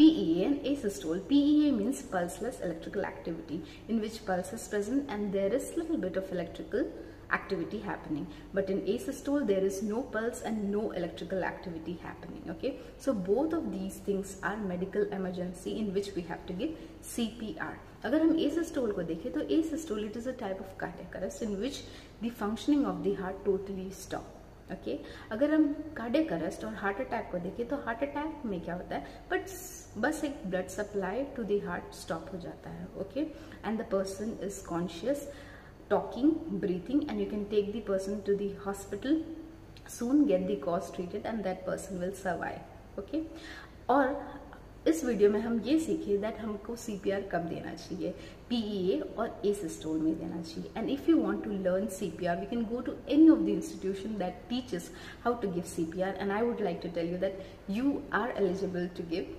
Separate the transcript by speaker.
Speaker 1: PEA and asystole. PEA means pulseless electrical activity in which pulse is present and there is little bit of electrical activity happening but in asystole there is no pulse and no electrical activity happening okay so both of these things are medical emergency in which we have to give cpr अगर हम asystole को देखें तो asystole it is a type of cardiac arrest in which the functioning of the heart totally stop Okay okay? अगर हम cardiac arrest और heart attack को देखें तो हार्ट अटैक में क्या होता है? बट बस एक blood supply to the heart stop हो जाता है okay and the person is conscious talking breathing and you can take the person to the hospital soon get the cause treated and that person will survive okay और इस video में हम ये सीखे that हमको सीपीआर कब देना चाहिए पीईए और ए स्टोर में देना चाहिए। And if you want to learn CPR we can go to any of the institution that teachers how to give C P R and I would like to tell you that you are eligible to give